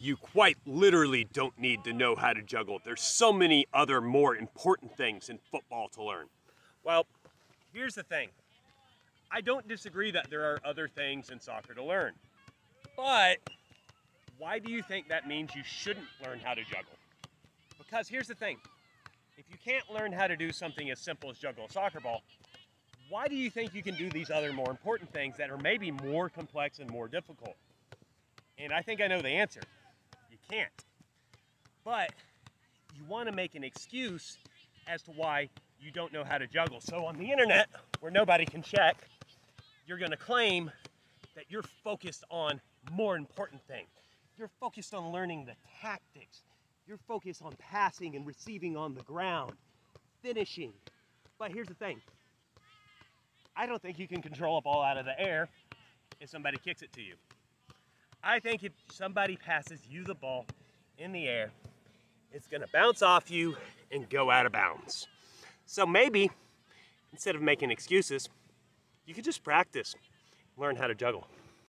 you quite literally don't need to know how to juggle. There's so many other more important things in football to learn. Well, here's the thing. I don't disagree that there are other things in soccer to learn. But why do you think that means you shouldn't learn how to juggle? Because here's the thing. If you can't learn how to do something as simple as juggle a soccer ball, why do you think you can do these other more important things that are maybe more complex and more difficult? And I think I know the answer. Can't. But you want to make an excuse as to why you don't know how to juggle. So on the internet, where nobody can check, you're going to claim that you're focused on more important things. You're focused on learning the tactics. You're focused on passing and receiving on the ground, finishing. But here's the thing. I don't think you can control a ball out of the air if somebody kicks it to you. I think if somebody passes you the ball in the air, it's going to bounce off you and go out of bounds. So maybe instead of making excuses, you could just practice, learn how to juggle.